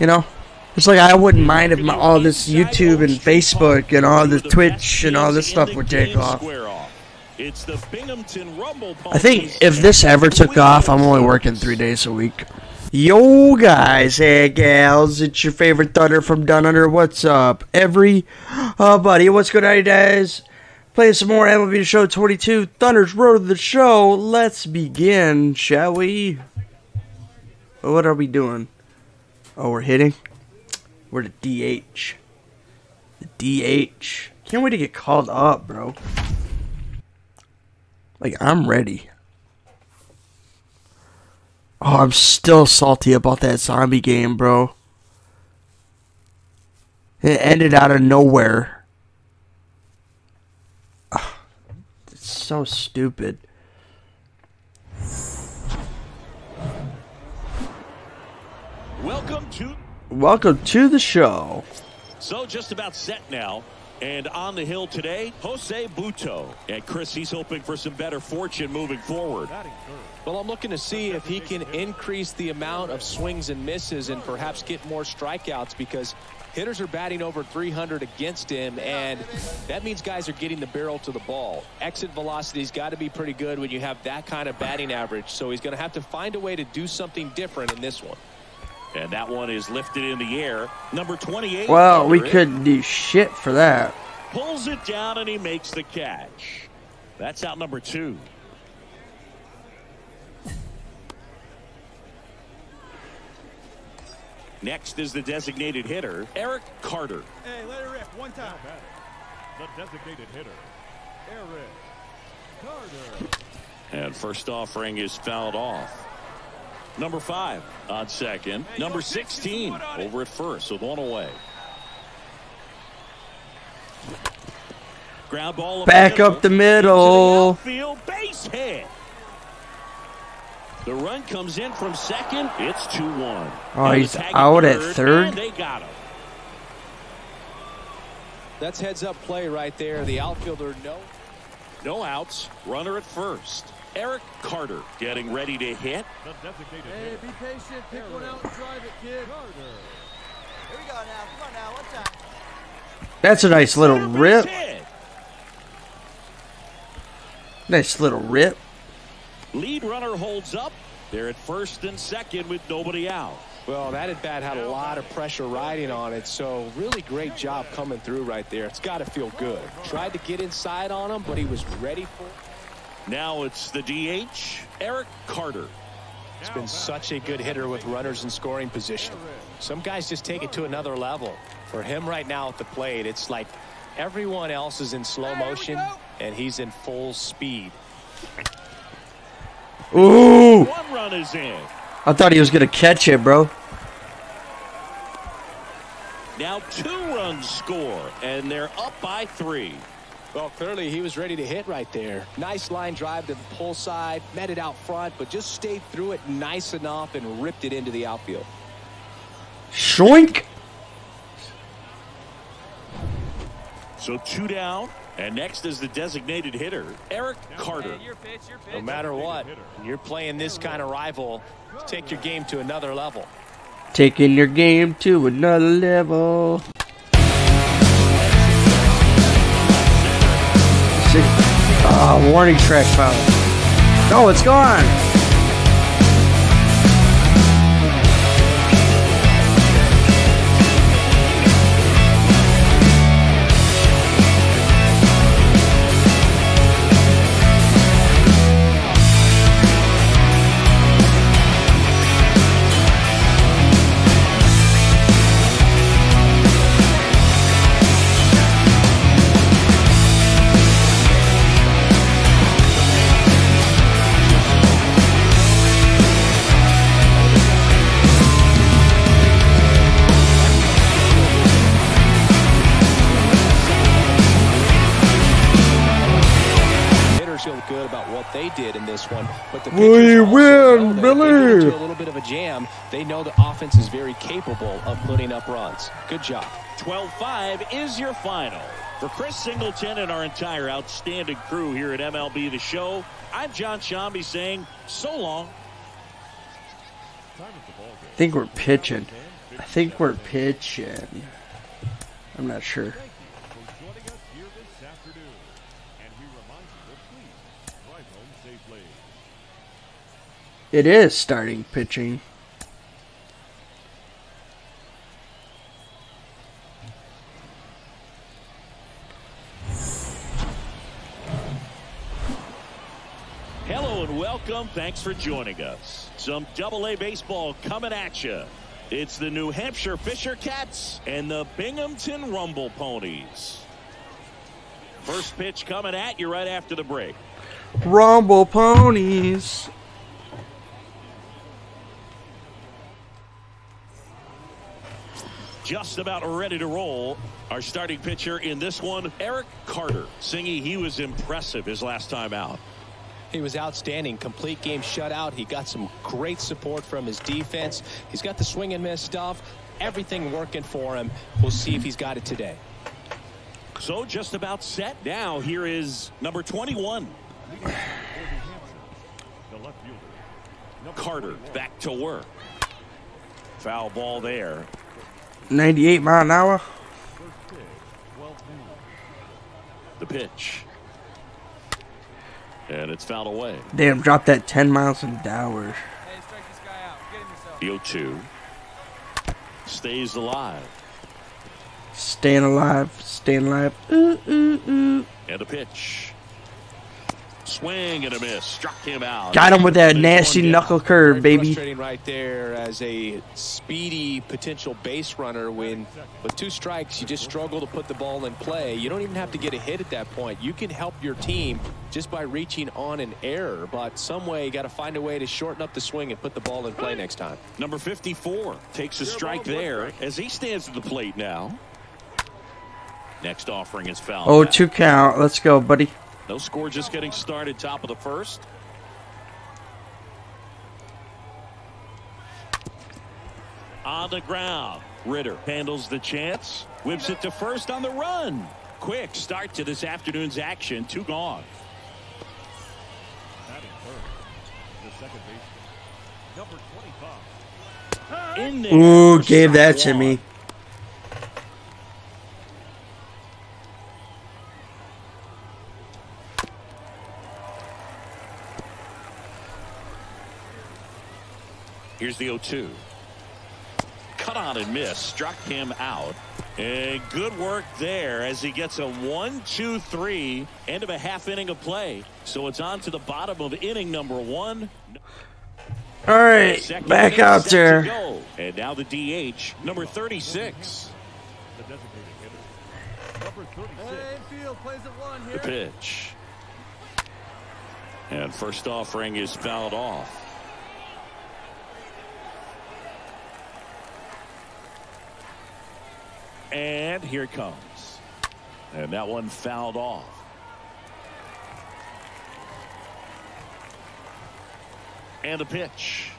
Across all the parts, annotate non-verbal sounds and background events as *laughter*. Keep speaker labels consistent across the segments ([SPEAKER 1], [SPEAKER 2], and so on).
[SPEAKER 1] You know, it's like I wouldn't mind if my, all this YouTube and Facebook and all the Twitch and all this stuff would take off. I think if this ever took off, I'm only working three days a week. Yo, guys, hey, gals, it's your favorite Thunder from Down Under. What's up, every uh, buddy? What's good, how guys? Playing some more MLB Show 22, Thunder's Road to the Show. Let's begin, shall we? What are we doing? Oh, we're hitting? We're the DH. The DH. Can't wait to get called up, bro. Like, I'm ready. Oh, I'm still salty about that zombie game, bro. It ended out of nowhere. Ugh, it's so stupid.
[SPEAKER 2] Welcome to
[SPEAKER 1] Welcome to the show.
[SPEAKER 2] So just about set now. And on the hill today, Jose Butto. And Chris, he's hoping for some better fortune moving forward.
[SPEAKER 3] Well, I'm looking to see if he can increase the amount of swings and misses and perhaps get more strikeouts because hitters are batting over 300 against him, and that means guys are getting the barrel to the ball. Exit velocity's got to be pretty good when you have that kind of batting average, so he's going to have to find a way to do something different in this one.
[SPEAKER 2] And that one is lifted in the air. Number 28.
[SPEAKER 1] Well, we couldn't do shit for that.
[SPEAKER 2] Pulls it down and he makes the catch. That's out number two. Next is the designated hitter, Eric Carter.
[SPEAKER 4] Hey, let it rip. One time. The designated hitter, Eric Carter.
[SPEAKER 2] And first offering is fouled off. Number five on second. Number 16 over at first with one away. Ground ball
[SPEAKER 1] back up the middle.
[SPEAKER 2] Field base hit. The run comes in from second. It's 2-1.
[SPEAKER 1] Oh, he's out at third.
[SPEAKER 2] They got him.
[SPEAKER 3] That's heads up play right there. The outfielder no
[SPEAKER 2] no outs. Runner at first. Eric Carter getting ready to hit.
[SPEAKER 4] Hey, be patient. Pick one out and drive it, kid.
[SPEAKER 5] Here we go now. Come on now. One time.
[SPEAKER 1] That's a nice little rip. Nice little rip.
[SPEAKER 2] Lead runner holds up. They're at first and second with nobody out.
[SPEAKER 3] Well, that at bat had a lot of pressure riding on it, so really great job coming through right there. It's got to feel good. Tried to get inside on him, but he was ready for it.
[SPEAKER 2] Now it's the DH, Eric Carter.
[SPEAKER 3] He's been such a good hitter with runners in scoring position. Some guys just take it to another level. For him right now at the plate, it's like everyone else is in slow motion, and he's in full speed.
[SPEAKER 1] Ooh!
[SPEAKER 2] One run is in.
[SPEAKER 1] I thought he was going to catch it, bro.
[SPEAKER 2] Now two runs score, and they're up by three.
[SPEAKER 3] Well, clearly he was ready to hit right there. Nice line drive to the pull side, met it out front, but just stayed through it nice enough and ripped it into the outfield.
[SPEAKER 1] Shoink!
[SPEAKER 2] So two down, and next is the designated hitter, Eric Carter.
[SPEAKER 3] No matter what, you're playing this kind of rival, take your game to another level.
[SPEAKER 1] Taking your game to another level. Oh, warning track foul. Oh, it's gone.
[SPEAKER 3] One. But the
[SPEAKER 1] we win, Billy.
[SPEAKER 3] a little bit of a jam. They know the offense is very capable of putting up runs. Good job.
[SPEAKER 2] 12-5 is your final. For Chris Singleton and our entire outstanding crew here at MLB The Show, I'm John Sciambi saying so long.
[SPEAKER 1] I think we're pitching. I think we're pitching. I'm not sure. It is starting pitching.
[SPEAKER 2] Hello and welcome. Thanks for joining us. Some Double A baseball coming at you. It's the New Hampshire Fisher Cats and the Binghamton Rumble Ponies. First pitch coming at you right after the break.
[SPEAKER 1] Rumble ponies.
[SPEAKER 2] Just about ready to roll. Our starting pitcher in this one, Eric Carter. Singy, he was impressive his last time out.
[SPEAKER 3] He was outstanding. Complete game shutout. He got some great support from his defense. He's got the swing and miss stuff. Everything working for him. We'll see if he's got it today.
[SPEAKER 2] So just about set. Now here is number 21.
[SPEAKER 4] The left fielder. Number
[SPEAKER 2] Carter back to work. Foul ball there.
[SPEAKER 1] 98 mile an hour.
[SPEAKER 4] First pitch, 12 noon.
[SPEAKER 2] The pitch. And it's fouled away.
[SPEAKER 1] Damn, drop that 10 miles an hour.
[SPEAKER 5] Hey, strike this guy out. Get him yourself.
[SPEAKER 2] The 0 2 stays alive.
[SPEAKER 1] Staying alive, staying alive. Ooh, ooh, ooh.
[SPEAKER 2] And a pitch. Swing and a miss. Struck him out.
[SPEAKER 1] Got him with that nasty knuckle curve, baby.
[SPEAKER 3] Frustrating right there as a speedy potential base runner when with two strikes you just struggle to put the ball in play. You don't even have to get a hit at that point. You can help your team just by reaching on an error, but some way you got to find a way to shorten up the swing and put the ball in play next time.
[SPEAKER 2] Number 54 takes a strike there as he stands at the plate now. Next offering is foul.
[SPEAKER 1] Oh,
[SPEAKER 2] back.
[SPEAKER 1] two count. Let's go, buddy.
[SPEAKER 2] No score just getting started top of the first. On the ground. Ritter handles the chance. Whips it to first on the run. Quick start to this afternoon's action. Two gone.
[SPEAKER 4] Batting third. The second baseman. Number 25.
[SPEAKER 2] In there.
[SPEAKER 1] Ooh, gave that to me.
[SPEAKER 2] Here's the 0-2. Cut on and miss. Struck him out. And good work there as he gets a 1-2-3. End of a half inning of play. So it's on to the bottom of inning number one.
[SPEAKER 1] All right,
[SPEAKER 2] Second
[SPEAKER 1] back out there.
[SPEAKER 2] And now the DH, number 36.
[SPEAKER 4] The designated hitter. Number 36.
[SPEAKER 5] Hey, field plays at one
[SPEAKER 2] The
[SPEAKER 5] here.
[SPEAKER 2] pitch. And first offering is fouled off. And here it comes. And that one fouled off. And a pitch.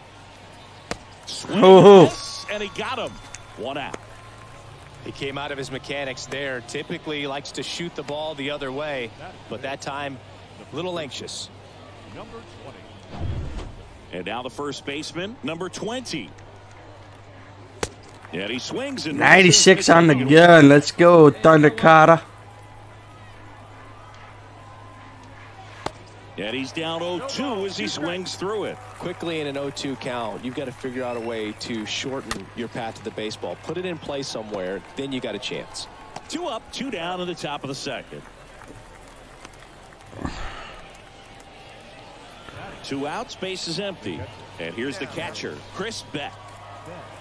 [SPEAKER 2] Swing,
[SPEAKER 1] oh, oh.
[SPEAKER 2] miss, and he got him. One out.
[SPEAKER 3] He came out of his mechanics there. Typically likes to shoot the ball the other way, but that time a little anxious.
[SPEAKER 4] Number 20.
[SPEAKER 2] And now the first baseman, number 20. And he swings and
[SPEAKER 1] 96 on the gun. Let's go, Thunder Carter.
[SPEAKER 2] And he's down 0-2 as he swings through it.
[SPEAKER 3] quickly in an 0-2 count, you've got to figure out a way to shorten your path to the baseball. Put it in play somewhere, then you got a chance.
[SPEAKER 2] Two up, two down in the top of the second. Two outs, base is empty. And here's the catcher, Chris Beck.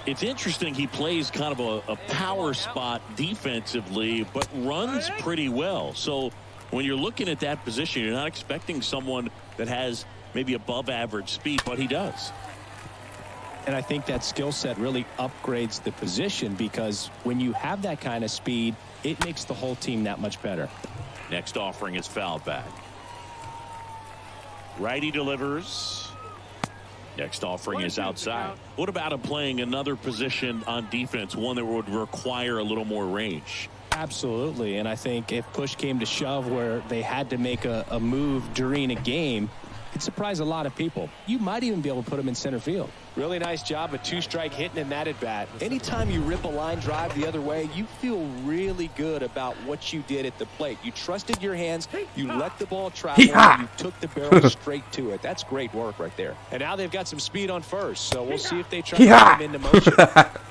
[SPEAKER 2] It's interesting he plays kind of a, a power spot defensively, but runs pretty well. So when you're looking at that position, you're not expecting someone that has maybe above average speed, but he does.
[SPEAKER 3] And I think that skill set really upgrades the position because when you have that kind of speed, it makes the whole team that much better.
[SPEAKER 2] Next offering is foul back. Righty delivers. Next offering is outside. What about him playing another position on defense, one that would require a little more range?
[SPEAKER 3] Absolutely. And I think if push came to shove where they had to make a, a move during a game, It'd surprise a lot of people. You might even be able to put him in center field. Really nice job of two-strike hitting in that at-bat. Anytime you rip a line drive the other way, you feel really good about what you did at the plate. You trusted your hands, you let the ball travel, and you took the barrel *laughs* straight to it. That's great work right there. And now they've got some speed on first, so we'll see if they try to get him into motion. *laughs*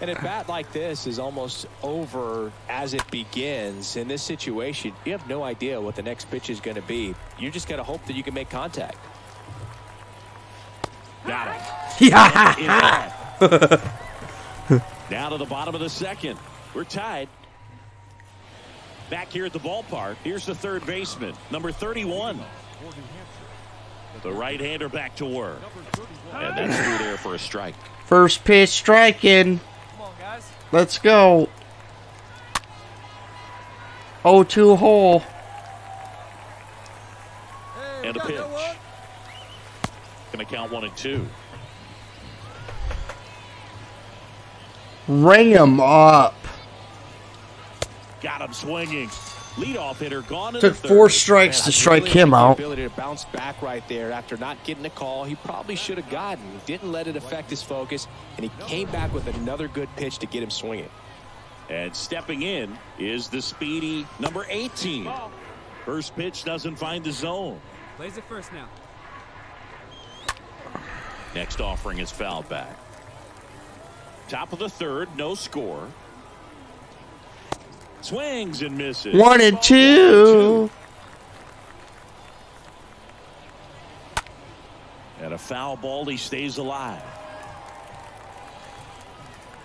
[SPEAKER 3] And a bat like this is almost over as it begins. In this situation, you have no idea what the next pitch is going to be. You just got to hope that you can make contact.
[SPEAKER 2] Got it. *laughs*
[SPEAKER 1] Yeah.
[SPEAKER 2] Down to the bottom of the second. We're tied. Back here at the ballpark. Here's the third baseman, number 31. The right-hander back to work. And that's through there for a strike.
[SPEAKER 1] First pitch striking.
[SPEAKER 5] Come on, guys.
[SPEAKER 1] Let's go. 0-2 hole.
[SPEAKER 2] And a pitch. To count one and two.
[SPEAKER 1] Ring him up.
[SPEAKER 2] Got him swinging. Leadoff hitter gone
[SPEAKER 1] Took
[SPEAKER 2] the third.
[SPEAKER 1] four strikes to strike
[SPEAKER 3] really
[SPEAKER 1] him out.
[SPEAKER 3] Ability to bounce back right there after not getting a call. He probably should have gotten. He didn't let it affect his focus, and he came back with another good pitch to get him swinging.
[SPEAKER 2] And stepping in is the speedy number 18. First pitch doesn't find the zone.
[SPEAKER 5] Plays it first now.
[SPEAKER 2] Next offering is fouled back. Top of the third, no score. Swings and misses.
[SPEAKER 1] One and two.
[SPEAKER 2] And a foul ball, he stays alive.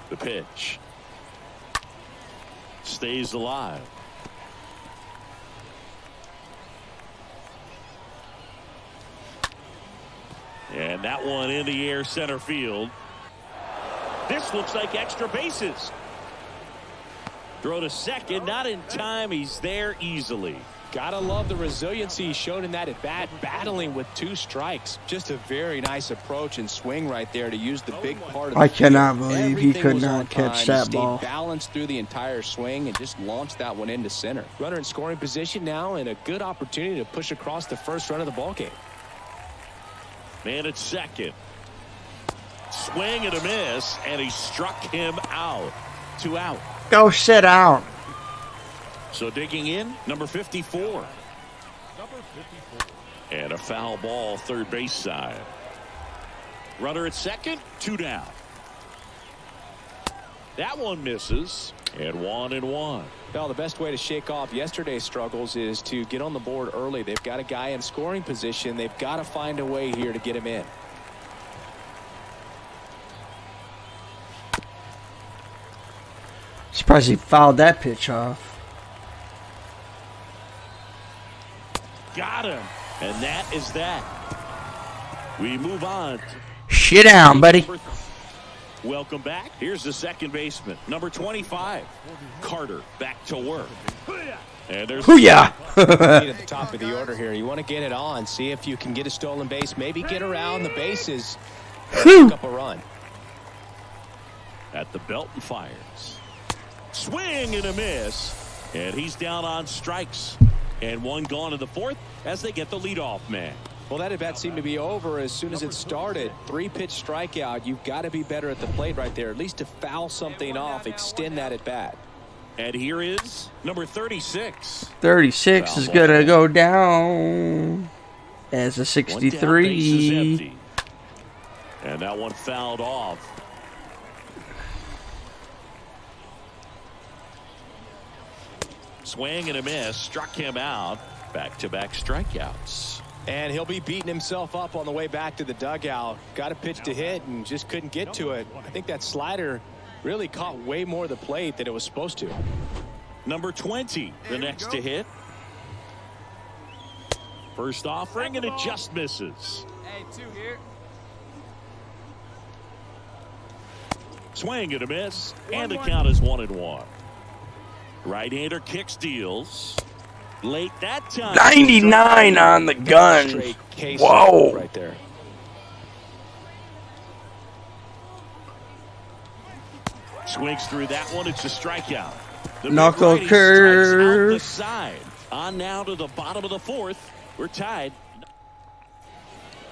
[SPEAKER 2] The pitch. Stays alive. And that one in the air center field. This looks like extra bases. Throw to second, not in time. He's there easily.
[SPEAKER 3] Gotta love the resiliency he's shown in that at bat, battling with two strikes. Just a very nice approach and swing right there to use the big part of the
[SPEAKER 1] I cannot
[SPEAKER 3] field.
[SPEAKER 1] believe he could not catch
[SPEAKER 3] time. He
[SPEAKER 1] that
[SPEAKER 3] stayed
[SPEAKER 1] ball.
[SPEAKER 3] Balanced through the entire swing and just launched that one into center. Runner in scoring position now and a good opportunity to push across the first run of the ball game.
[SPEAKER 2] Man at second. Swing and a miss, and he struck him out. Two out.
[SPEAKER 1] Go sit down.
[SPEAKER 2] So digging in, number 54.
[SPEAKER 4] Number 54.
[SPEAKER 2] And a foul ball, third base side. Runner at second, two down. That one misses, and one and one.
[SPEAKER 3] Well, the best way to shake off yesterday's struggles is to get on the board early. They've got a guy in scoring position. They've got to find a way here to get him in.
[SPEAKER 1] Surprised he fouled that pitch off.
[SPEAKER 2] Got him. And that is that. We move on.
[SPEAKER 1] Shit down, buddy.
[SPEAKER 2] Welcome back. Here's the second baseman, number 25, Carter, back to work. And there's
[SPEAKER 1] Hoo-yah! *laughs*
[SPEAKER 3] At the top of the order here. You want to get it on, see if you can get a stolen base, maybe get around the bases, pick up a run.
[SPEAKER 2] at the belt and fires. Swing and a miss. And he's down on strikes. And one gone in the fourth as they get the leadoff man.
[SPEAKER 3] Well, that at bat seemed to be over as soon as it started. Three pitch strikeout. You've got to be better at the plate right there, at least to foul something off, extend that at bat.
[SPEAKER 2] And here is number 36.
[SPEAKER 1] 36 is gonna go down as a
[SPEAKER 2] One down,
[SPEAKER 1] 63.
[SPEAKER 2] And that one fouled off. Swing and a miss. Struck him out. Back to back strikeouts.
[SPEAKER 3] And he'll be beating himself up on the way back to the dugout. Got a pitch to hit and just couldn't get to it. I think that slider really caught way more of the plate than it was supposed to.
[SPEAKER 2] Number 20, the next to hit. First offering, and it just misses.
[SPEAKER 5] Hey, two here.
[SPEAKER 2] Swing and a miss, and the count is one and one. Right-hander kicks deals. Late that time.
[SPEAKER 1] 99 on the gun. Whoa.
[SPEAKER 3] right there.
[SPEAKER 2] Swings through that one. It's a strikeout. The
[SPEAKER 1] Knuckle curve.
[SPEAKER 2] the side. On now to the bottom of the fourth. We're tied.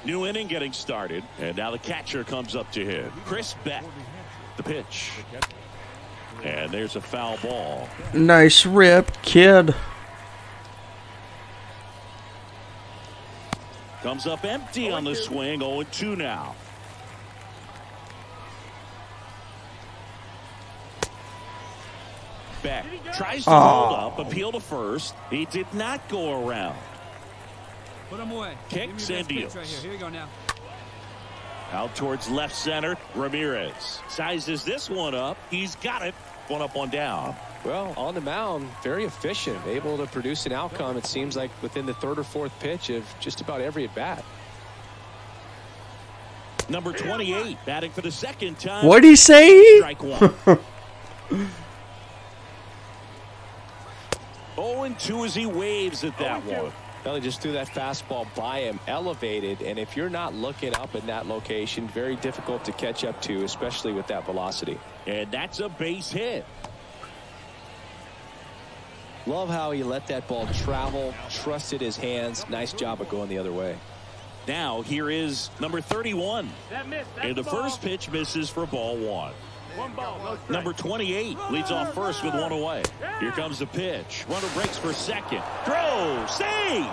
[SPEAKER 2] New inning getting started, and now the catcher comes up to hit. Chris Beck, the pitch. And there's a foul ball.
[SPEAKER 1] Nice rip, kid.
[SPEAKER 2] Comes up empty on the swing, 0-2 now. Beck tries to hold
[SPEAKER 1] Oh.
[SPEAKER 2] up, appeal to first. He did not go around.
[SPEAKER 5] Put him away.
[SPEAKER 2] Kicks
[SPEAKER 5] Give me
[SPEAKER 2] and
[SPEAKER 5] your
[SPEAKER 2] deals.
[SPEAKER 5] Right here. Here we go now.
[SPEAKER 2] Out towards left center, Ramirez sizes this one up. He's got it. One up, one down.
[SPEAKER 3] Well, on the mound, very efficient, able to produce an outcome, it seems like within the third or fourth pitch of just about every at bat.
[SPEAKER 2] Number 28, batting for the second time.
[SPEAKER 1] What'd he say?
[SPEAKER 2] Strike one. 0 *laughs* and 2 as he waves at that oh, one.
[SPEAKER 3] Well, he just threw that fastball by him, elevated, and if you're not looking up in that location, very difficult to catch up to, especially with that velocity.
[SPEAKER 2] And that's a base hit.
[SPEAKER 3] Love how he let that ball travel, trusted his hands. Nice job of going the other way.
[SPEAKER 2] Now here is number 31.
[SPEAKER 4] That miss. That's
[SPEAKER 2] And the
[SPEAKER 4] ball.
[SPEAKER 2] first pitch misses for ball one.
[SPEAKER 4] One ball. No.
[SPEAKER 2] Number 28 leads off first with one away. Here comes the pitch. Runner breaks for second. Throw. Save.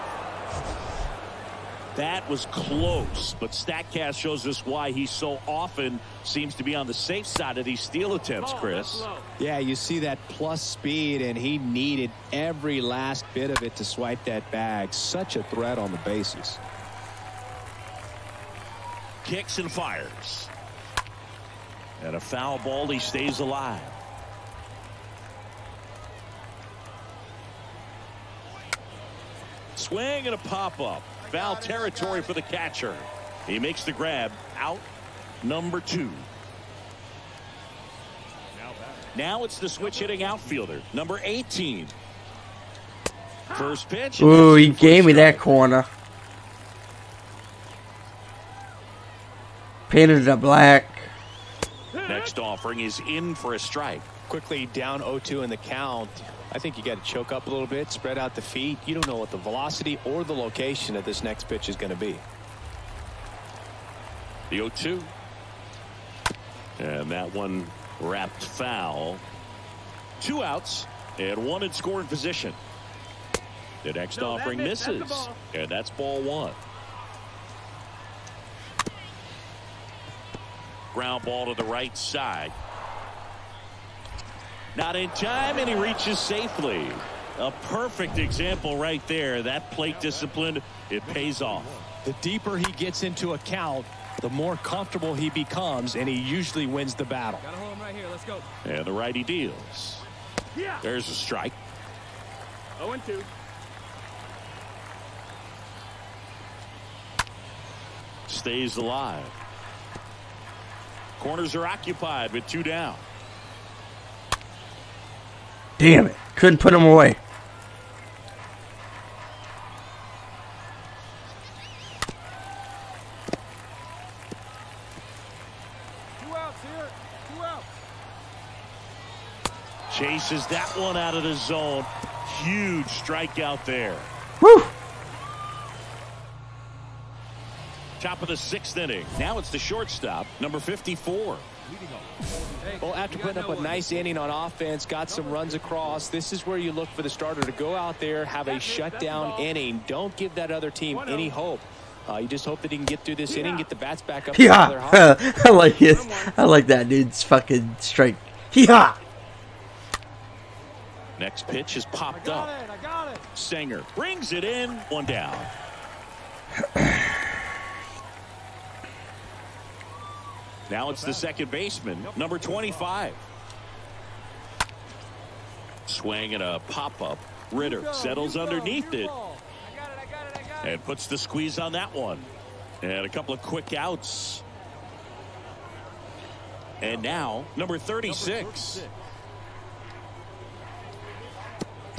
[SPEAKER 2] That was close, but StatCast shows us why he so often seems to be on the safe side of these steal attempts, Chris.
[SPEAKER 3] Yeah, you see that plus speed, and he needed every last bit of it to swipe that bag. Such a threat on the bases.
[SPEAKER 2] Kicks and fires. And a foul ball, he stays alive. Swing and a pop up. Foul territory for the catcher. He makes the grab. Out number two. Now it's the switch hitting outfielder, number 18. First pitch.
[SPEAKER 1] Ooh, he gave me that
[SPEAKER 2] strike.
[SPEAKER 1] corner. Painted it black.
[SPEAKER 2] Next offering is in for a strike.
[SPEAKER 3] Quickly down 0-2 in the count. I think you got to choke up a little bit, spread out the feet. You don't know what the velocity or the location of this next pitch is going to be.
[SPEAKER 2] The 0 2. And that one wrapped foul. Two outs and one in scoring position. The next
[SPEAKER 4] No,
[SPEAKER 2] offering
[SPEAKER 4] miss,
[SPEAKER 2] misses.
[SPEAKER 4] ball.
[SPEAKER 2] And that's ball one. Ground ball to the right side. Not in time, and he reaches safely. A perfect example right there. That plate discipline, it pays off.
[SPEAKER 3] The deeper he gets into a count, the more comfortable he becomes, and he usually wins the battle.
[SPEAKER 5] Gotta hold him right here. Let's go.
[SPEAKER 2] And the righty deals.
[SPEAKER 4] Yeah.
[SPEAKER 2] There's a strike.
[SPEAKER 4] 0 and 2.
[SPEAKER 2] Stays alive. Corners are occupied with two down.
[SPEAKER 1] Damn it. Couldn't put him away.
[SPEAKER 5] Two outs here. Two outs.
[SPEAKER 2] Chases that one out of the zone. Huge strikeout there.
[SPEAKER 1] Whew.
[SPEAKER 2] Top of the sixth inning. Now it's the shortstop, number 54.
[SPEAKER 5] Hey,
[SPEAKER 3] Well, after putting up a nice inning on offense, got some runs across, this is where you look for the starter to go out there, have a shutdown inning. Don't give that other team any hope. Uh, you just hope that he can get through this inning, get the bats back up. to where.
[SPEAKER 1] Yeah. *laughs* I like it. I like that dude's fucking strike. Yeah.
[SPEAKER 2] Next pitch is popped up.
[SPEAKER 5] I got it.
[SPEAKER 2] Sanger brings it in. One down. Now it's the second baseman, number 25. Swing and a pop up. Ritter settles underneath it.
[SPEAKER 5] I got it. I got it. I got it.
[SPEAKER 2] and puts the squeeze on that one. And a couple of quick outs. And now, number 36.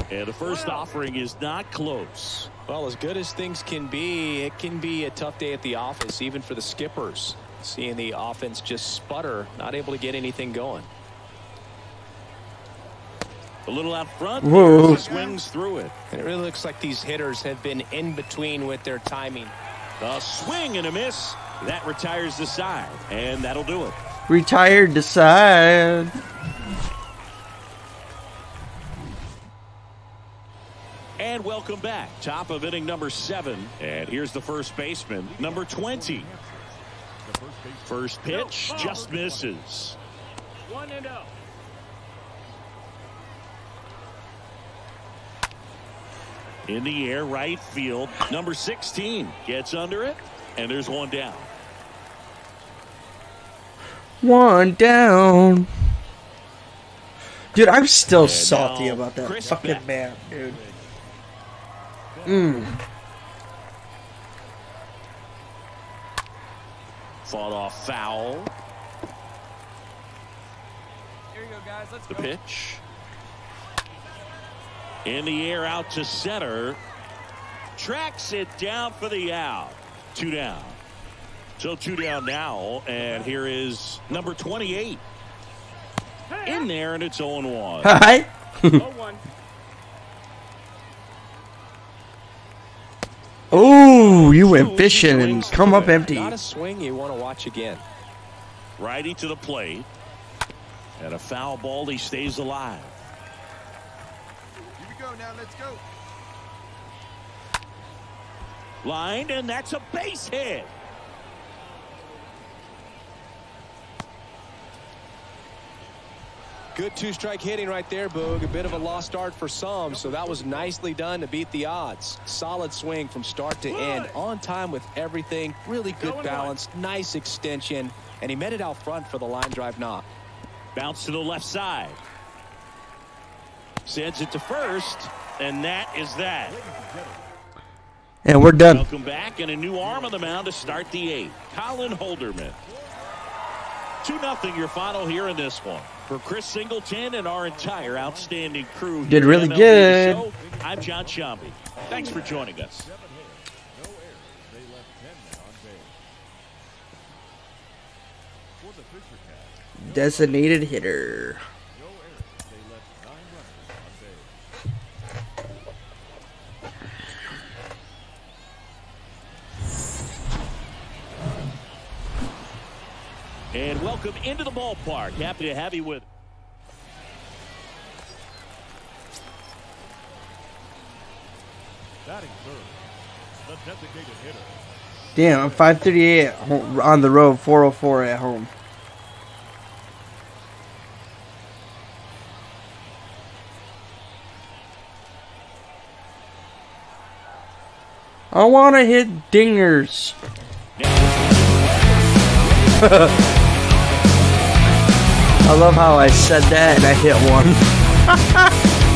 [SPEAKER 2] And the first offering is not close.
[SPEAKER 3] Well, as good as things can be, it can be a tough day at the office, even for the skippers. Seeing the offense just sputter, not able to get anything going.
[SPEAKER 2] A little out front.
[SPEAKER 1] Whoa.
[SPEAKER 2] Swings through it.
[SPEAKER 3] And it really looks like these hitters have been in between with their timing.
[SPEAKER 2] A swing and a miss. That retires the side, and that'll do it.
[SPEAKER 1] Retired to side.
[SPEAKER 2] And welcome back. Top of inning number seven. And here's the first baseman, number 20. First pitch just misses.
[SPEAKER 5] One and oh.
[SPEAKER 2] In the air, right field. Number 16 gets under it, and there's one down.
[SPEAKER 1] One down. Dude, I'm still
[SPEAKER 2] And
[SPEAKER 1] salty about that
[SPEAKER 2] Chris
[SPEAKER 1] fucking
[SPEAKER 2] Beck.
[SPEAKER 1] man, dude. Mmm.
[SPEAKER 2] Fought off foul.
[SPEAKER 5] Here you go, guys. Let's
[SPEAKER 2] The
[SPEAKER 5] go.
[SPEAKER 2] pitch. In the air out to center. Tracks it down for the out. Two down. So two down now. And here is number 28. In there, and it's 0 1.
[SPEAKER 1] Hi.
[SPEAKER 5] Oh, one. *laughs*
[SPEAKER 1] Oh, you went fishing and come up empty.
[SPEAKER 3] Not a swing you want to watch again.
[SPEAKER 2] Righty to the plate. And a foul ball. He stays alive.
[SPEAKER 4] Here we go now. Let's go.
[SPEAKER 2] Lined, and that's a base hit.
[SPEAKER 3] Good two-strike hitting right there, Boog. A bit of a lost start for some, so that was nicely done to beat the odds. Solid swing from start to end, on time with everything. Really good balance, nice extension, and he met it out front for the line drive knock.
[SPEAKER 2] Bounce to the left side. Sends it to first, and that is that.
[SPEAKER 1] And we're done.
[SPEAKER 2] Welcome back, and a new arm on the mound to start the eighth. Colin Holderman. 2 0 your final here in this one. For Chris Singleton and our entire outstanding crew.
[SPEAKER 1] Did
[SPEAKER 2] here at
[SPEAKER 1] really
[SPEAKER 2] MLB
[SPEAKER 1] good.
[SPEAKER 2] Show, I'm John Sciambi. Thanks for joining us.
[SPEAKER 1] Designated
[SPEAKER 4] hits,
[SPEAKER 2] And welcome into the ballpark. Happy to have you with.
[SPEAKER 4] Batting third, the designated hitter,
[SPEAKER 1] Damn, I'm 538 home, on the road, 404 at home. I want to hit dingers. *laughs* *laughs* I love how I said that and I hit one. *laughs*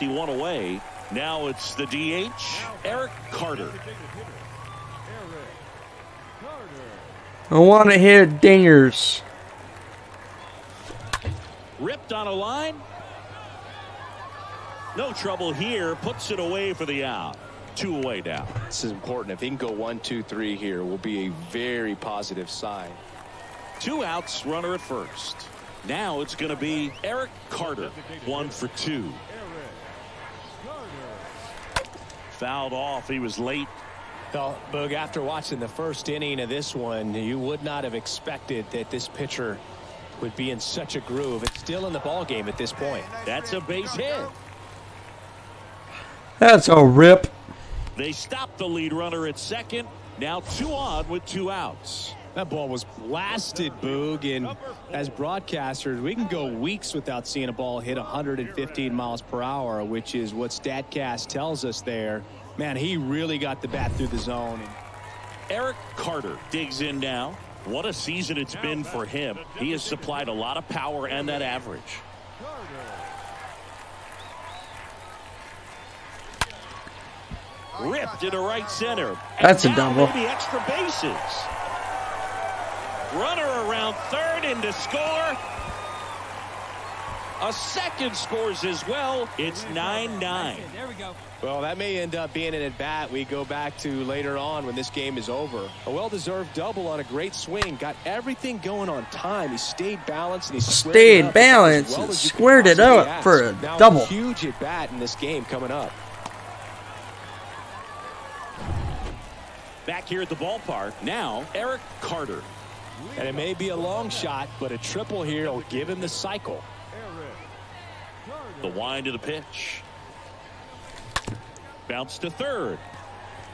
[SPEAKER 2] 51 away. Now it's the DH, Eric Carter.
[SPEAKER 1] I want to hit dingers.
[SPEAKER 2] Ripped on a line. No trouble here. Puts it away for the out. Two away now.
[SPEAKER 3] This is important. If he can go one, two, three here, will be a very positive sign.
[SPEAKER 2] Two outs, runner at first. Now it's going to be Eric Carter, one for two. Fouled off. He was late.
[SPEAKER 3] Well, Boog, after watching the first inning of this one, you would not have expected that this pitcher would be in such a groove. It's still in the ball game at this point.
[SPEAKER 2] That's a base hit.
[SPEAKER 1] That's a rip.
[SPEAKER 2] They stopped the lead runner at second. Now two on with two outs.
[SPEAKER 3] That ball was blasted, Boog, and as broadcasters, we can go weeks without seeing a ball hit 115 miles per hour, which is what StatCast tells us there. Man, he really got the bat through the zone.
[SPEAKER 2] Eric Carter digs in now. What a season it's been for him. He has supplied a lot of power and that average. Ripped into right center.
[SPEAKER 1] That's a double.
[SPEAKER 2] Maybe extra bases. Runner around third and to score. A second scores as well. It's 9-9.
[SPEAKER 5] There we go.
[SPEAKER 3] Well, that may end up being an at bat we go back to later on when this game is over. A well deserved double on a great swing. Got everything going on time. He stayed balanced and he squared
[SPEAKER 1] Stayed
[SPEAKER 3] it up
[SPEAKER 1] balanced
[SPEAKER 3] as well
[SPEAKER 1] and
[SPEAKER 3] as
[SPEAKER 1] squared it up
[SPEAKER 3] ask.
[SPEAKER 1] for a
[SPEAKER 3] Now,
[SPEAKER 1] double.
[SPEAKER 3] huge at bat in this game coming up.
[SPEAKER 2] Back here at the ballpark. Now, Eric Carter.
[SPEAKER 3] And it may be a long shot, but a triple here will give him the cycle.
[SPEAKER 2] The wind of the pitch. Bounce to third.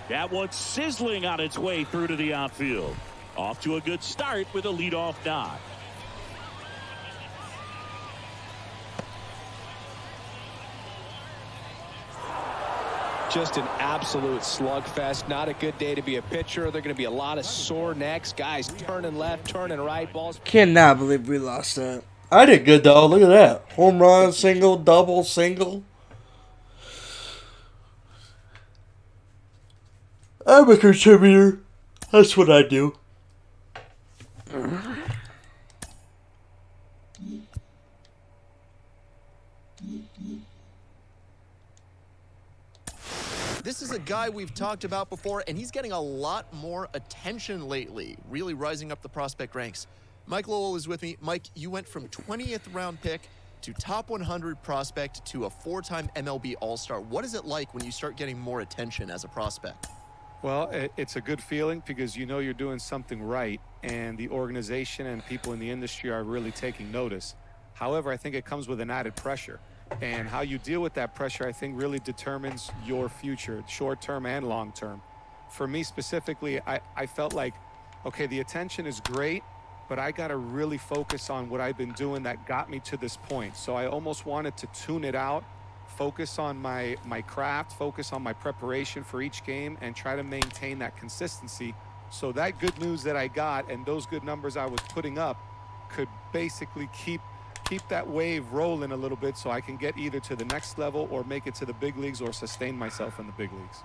[SPEAKER 2] That one's sizzling on its way through to the outfield. Off to a good start with a leadoff nod.
[SPEAKER 3] Just an absolute slugfest. Not a good day to be a pitcher. There are going to be a lot of sore necks. Guys turning left, turning right. Balls
[SPEAKER 1] Cannot believe we lost that. I did good though. Look at that. Home run, single, double, single. I'm a contributor. That's what I do.
[SPEAKER 6] This is a guy we've talked about before, and he's getting a lot more attention lately, really rising up the prospect ranks. Mike Lowell is with me. Mike, you went from 20th round pick to top 100 prospect to a four time MLB All Star. What is it like when you start getting more attention as a prospect?
[SPEAKER 7] Well, it's a good feeling because you know you're doing something right, and the organization and people in the industry are really taking notice. However, I think it comes with an added pressure. And how you deal with that pressure, I think, really determines your future, short term and long term. For me specifically, I, I felt like, okay, the attention is great, but I got to really focus on what I've been doing that got me to this point. So I almost wanted to tune it out, focus on my, my craft, focus on my preparation for each game, and try to maintain that consistency. So that good news that I got and those good numbers I was putting up could basically keep keep that wave rolling a little bit so I can get either to the next level or make it to the big leagues or sustain myself in the big leagues.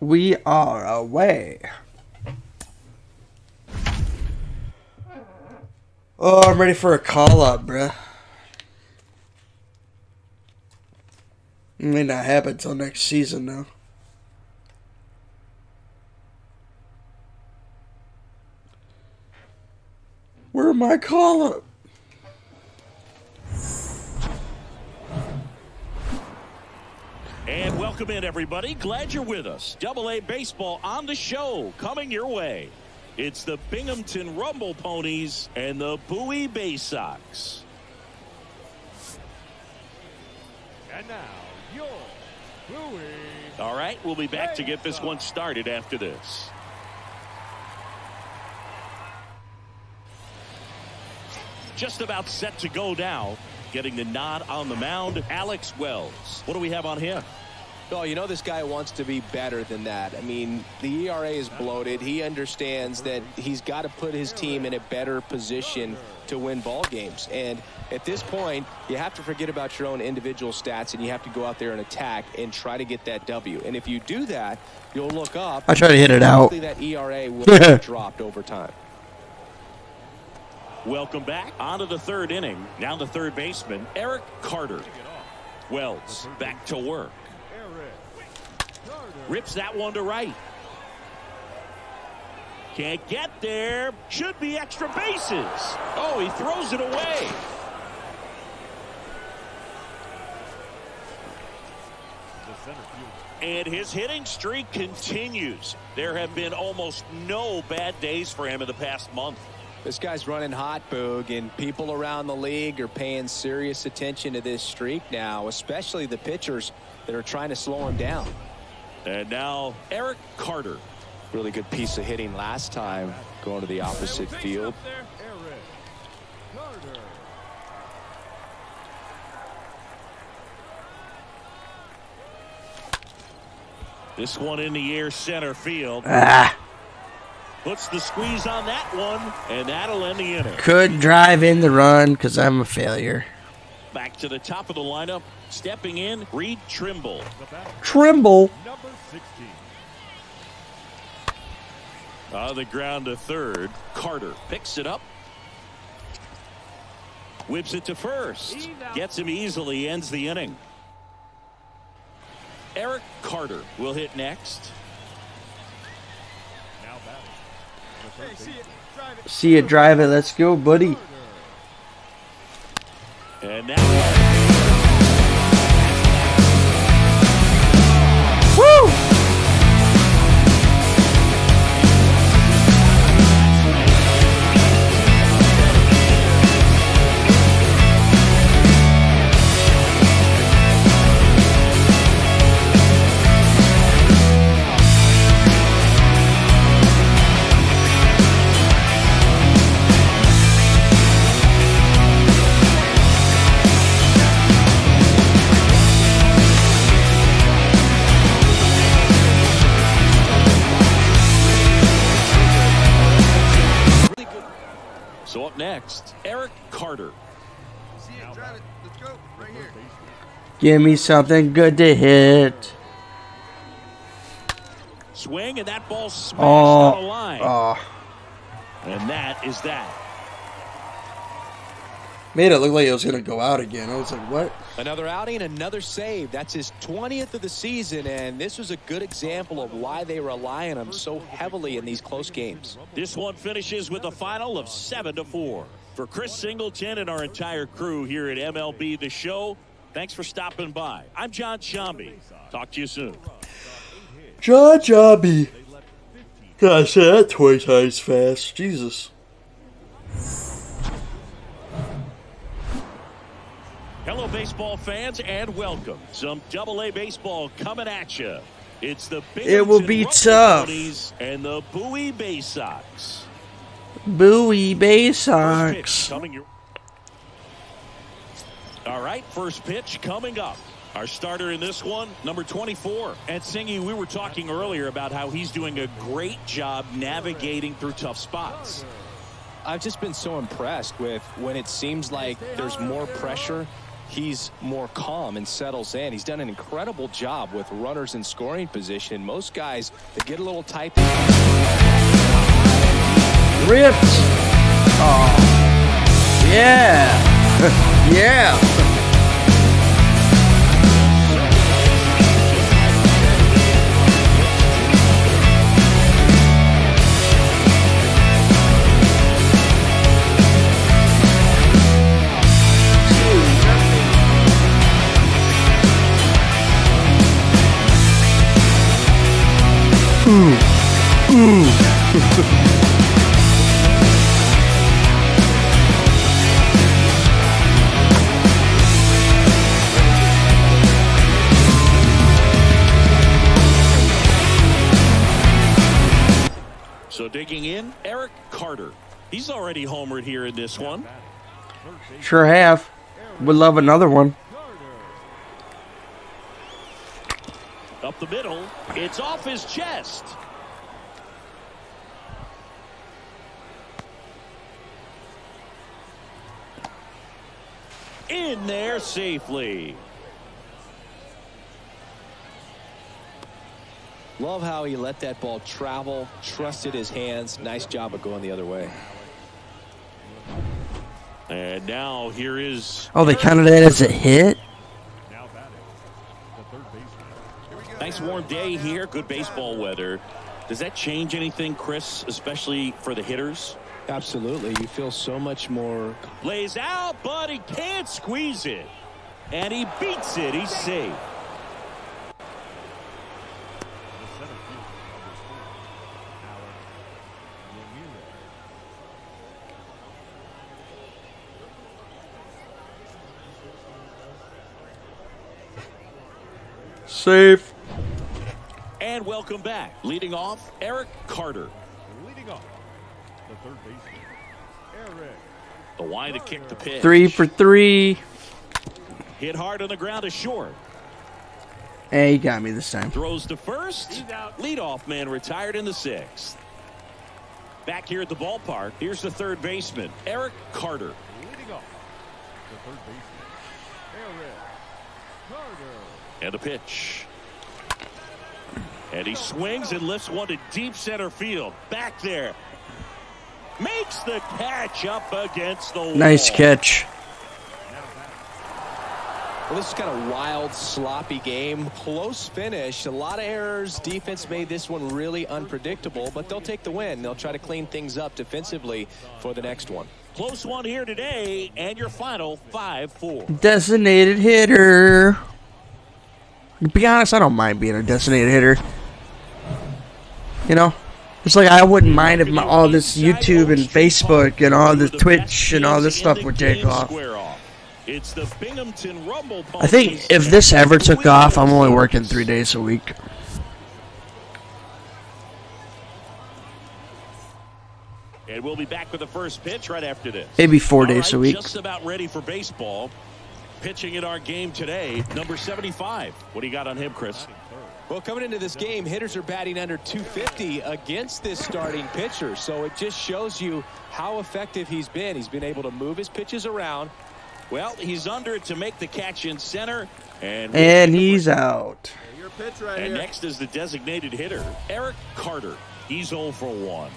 [SPEAKER 1] We are away. Oh, I'm ready for a call up, bruh. It may not happen until next season, though. Where my call up?
[SPEAKER 2] Welcome in, everybody. Glad you're with us. Double A Baseball on the show, coming your way. It's the Binghamton Rumble Ponies and the Bowie Bay Sox.
[SPEAKER 4] And now, your Bowie.
[SPEAKER 2] All right, we'll be back to get this one started after this. Just about set to go now. Getting the nod on the mound, Alex Wells. What do we have on him?
[SPEAKER 3] Oh, you know this guy wants to be better than that. I mean, the ERA is bloated. He understands that he's got to put his team in a better position to win ball games. And at this point, you have to forget about your own individual stats and you have to go out there and attack and try to get that W. And if you do that, you'll look up.
[SPEAKER 1] I try to hit it out.
[SPEAKER 3] Hopefully that ERA will be *laughs* dropped over time.
[SPEAKER 2] Welcome back. On to the third inning. Now the third baseman, Eric Carter. Wells back to work. Rips that one to right. Can't get there. Should be extra bases. Oh, he throws it away. And his hitting streak continues. There have been almost no bad days for him in the past month.
[SPEAKER 3] This guy's running hot, Boog, and people around the league are paying serious attention to this streak now, especially the pitchers that are trying to slow him down.
[SPEAKER 2] And now Eric Carter.
[SPEAKER 3] Really good piece of hitting last time going to the opposite field.
[SPEAKER 5] up there.
[SPEAKER 4] Eric Carter.
[SPEAKER 2] This one in the air center field.
[SPEAKER 1] Ah,
[SPEAKER 2] Puts the squeeze on that one, and that'll end the inning.
[SPEAKER 1] couldn't drive in the run because I'm a failure.
[SPEAKER 2] Back to the top of the lineup. Stepping in, Reed Trimble.
[SPEAKER 1] Trimble.
[SPEAKER 4] number 16.
[SPEAKER 2] On the ground to third. Carter picks it up. Whips it to first. Gets him easily, ends the inning. Eric Carter will hit next.
[SPEAKER 4] The third baseman.
[SPEAKER 1] See it, drive it. Let's go, buddy.
[SPEAKER 2] And now next, Eric Carter.
[SPEAKER 1] Give me something good to hit.
[SPEAKER 2] Swing, and that ball smashed
[SPEAKER 1] Oh.
[SPEAKER 2] on the line.
[SPEAKER 1] Oh,
[SPEAKER 2] And that is that.
[SPEAKER 1] made it look like it was gonna go out again. I was like, what?
[SPEAKER 3] Another outing, another save. That's his 20th of the season, and this was a good example of why they rely on him so heavily in these close games.
[SPEAKER 2] This one finishes with a final of 7 to 4. For Chris Singleton and our entire crew here at MLB The Show, thanks for stopping by. I'm John Sciambi. Talk to you soon.
[SPEAKER 1] John Jobby. God, I said that twice times fast. Jesus.
[SPEAKER 2] Hello, baseball fans, and welcome. Some Double A baseball coming at you. It's the
[SPEAKER 1] It will
[SPEAKER 2] Binghamton
[SPEAKER 1] be tough.
[SPEAKER 2] And the Bowie Bay Sox.
[SPEAKER 1] Bowie Bay
[SPEAKER 2] First
[SPEAKER 1] Sox.
[SPEAKER 2] coming your. All right, first pitch coming up. Our starter in this one, number 24. And Singy, we were talking earlier about how he's doing a great job navigating through tough spots.
[SPEAKER 3] I've just been so impressed with when it seems like there's more pressure, he's more calm and settles in. He's done an incredible job with runners in scoring position. Most guys that get a little tight.
[SPEAKER 1] Ripped. Oh. Yeah. *laughs* yeah.
[SPEAKER 2] So digging in, Eric Carter. He's already homered here in this one.
[SPEAKER 1] Sure have. Would love another one.
[SPEAKER 2] Up the middle, it's off his chest. In there safely.
[SPEAKER 3] Love how he let that ball travel, trusted his hands. Nice job of going the other way.
[SPEAKER 2] And now here is
[SPEAKER 1] Oh, they counted that as a hit?
[SPEAKER 4] Now batting.
[SPEAKER 2] Nice warm day here, good baseball weather. Does that change anything, Chris, especially for the hitters?
[SPEAKER 3] Absolutely. You feel so much more
[SPEAKER 2] Lays out, but he can't squeeze it. And he beats it. He's safe.
[SPEAKER 4] The center fielder, number four, Alex Ramirez.
[SPEAKER 1] Safe.
[SPEAKER 2] And welcome back. Leading off, Eric Carter.
[SPEAKER 4] Leading off, the third baseman, Eric
[SPEAKER 2] The wine to kick the pitch.
[SPEAKER 1] Three for three.
[SPEAKER 2] Hit hard on the ground is short.
[SPEAKER 1] Hey, he got me this time.
[SPEAKER 2] Throws to first. Leadoff man retired in the sixth. Back here at the ballpark, here's the third baseman, Eric Carter.
[SPEAKER 4] leading off, the third baseman, Eric Carter.
[SPEAKER 2] And a pitch. And he swings and lifts one to deep center field. Back there. Makes the catch up against the wall.
[SPEAKER 1] Nice catch.
[SPEAKER 3] Well, this is kind of wild, sloppy game. Close finish. A lot of errors. Defense made this one really unpredictable, but they'll take the win. They'll try to clean things up defensively for the next one.
[SPEAKER 2] Close one here today, and your final 5-4.
[SPEAKER 1] Designated hitter. To be honest, I don't mind being a designated hitter. You know, it's like I wouldn't mind if my, all this YouTube and Facebook and all this Twitch and all this stuff would take off.
[SPEAKER 2] It's the Binghamton Rumble
[SPEAKER 1] I think if this ever took off, I'm only working three days a week.
[SPEAKER 2] And we'll be back with the first pitch right after this.
[SPEAKER 1] Maybe four days a week.
[SPEAKER 2] Just about ready for baseball. Pitching in our game today, number 75. What do you got on him, Chris?
[SPEAKER 3] Well, coming into this game, hitters are batting under 250 against this starting pitcher. So it just shows you how effective he's been. He's been able to move his pitches around.
[SPEAKER 2] Well, he's under it to make the catch in center. And,
[SPEAKER 1] And he's out.
[SPEAKER 6] Your pitch right
[SPEAKER 2] and
[SPEAKER 6] here.
[SPEAKER 2] next is the designated hitter, Eric Carter. He's 0 for 1.
[SPEAKER 4] Now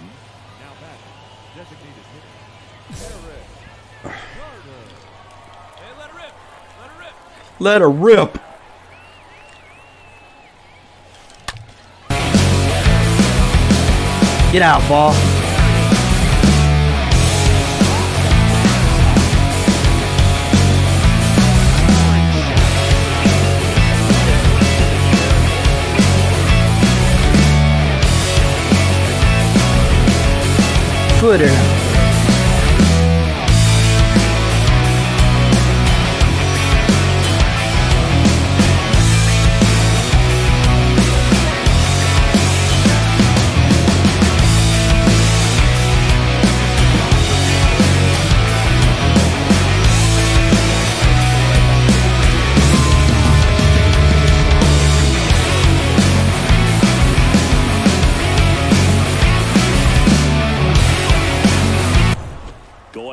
[SPEAKER 4] back, designated hitter, Eric Carter.
[SPEAKER 5] Hey, let it rip. Let it rip.
[SPEAKER 1] Let her rip. Get out, ball. It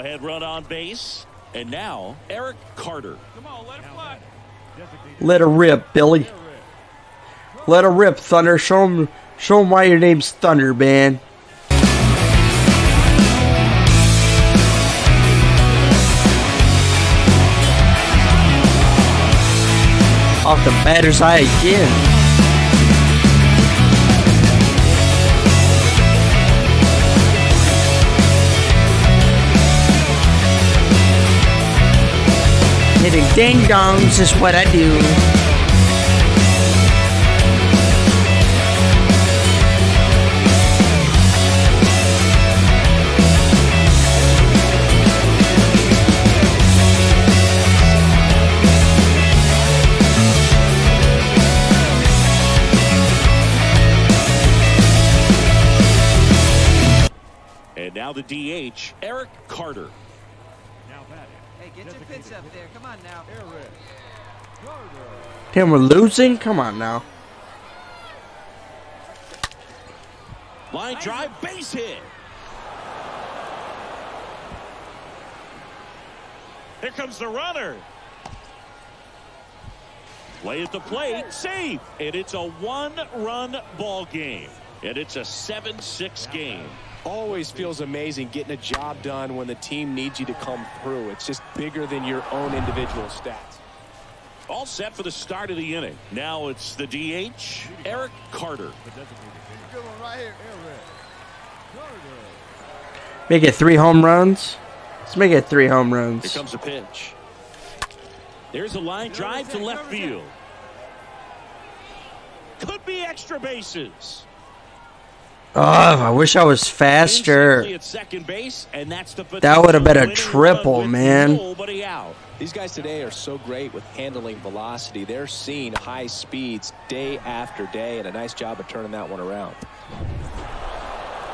[SPEAKER 1] out.
[SPEAKER 2] Go ahead, run on base. And now, Eric Carter.
[SPEAKER 5] Come on, let it fly.
[SPEAKER 1] Let her rip, Billy. Let her rip, Thunder. Show him, show him why your name's Thunder, man. Off the batter's eye again. Hitting ding dongs is what I do.
[SPEAKER 2] And now the DH, Eric Carter.
[SPEAKER 8] On now.
[SPEAKER 4] Eric Carter.
[SPEAKER 1] Damn, we're losing? Come on now.
[SPEAKER 2] Line drive, base hit. Here comes the runner. Play at the plate, safe. And it's a one-run ball game. And it's a 7-6 game.
[SPEAKER 3] Always feels amazing getting a job done when the team needs you to come through. It's just bigger than your own individual stats.
[SPEAKER 2] All set for the start of the inning. Now it's the DH, Eric Carter.
[SPEAKER 4] Good one right here. Eric
[SPEAKER 1] Make it three home runs. Let's make it three home
[SPEAKER 2] Here
[SPEAKER 1] runs.
[SPEAKER 2] comes a pitch. There's a line drive to left field. Could be extra bases.
[SPEAKER 1] Oh, I wish I was faster.
[SPEAKER 2] Safely At second base, and that's the
[SPEAKER 1] That would have been a triple,
[SPEAKER 2] winning run with
[SPEAKER 1] man.
[SPEAKER 3] These guys today are so great with handling velocity. They're seeing high speeds day after day, and a nice job of turning that one around.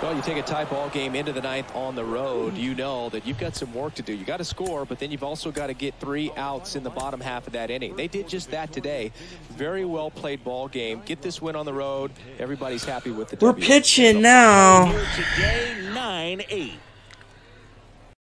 [SPEAKER 3] Well, you take a tie ball game into the ninth on the road, you know that you've got some work to do. You got to score, but then you've also got to get three outs in the bottom half of that inning. They did just that today. Very well played ball game. Get this win on the road. Everybody's happy with the
[SPEAKER 1] We're
[SPEAKER 3] W.
[SPEAKER 1] pitching now.
[SPEAKER 2] Today, 9 8.